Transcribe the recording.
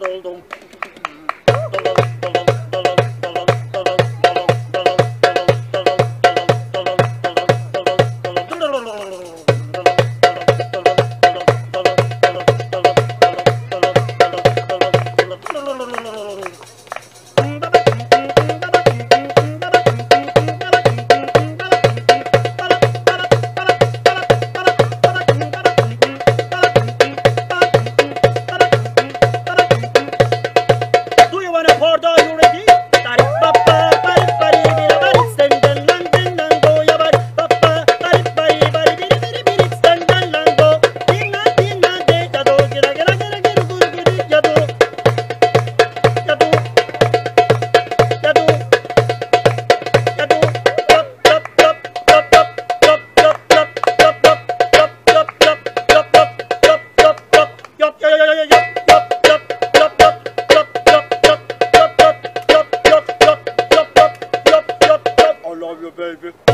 dum, dum. baby.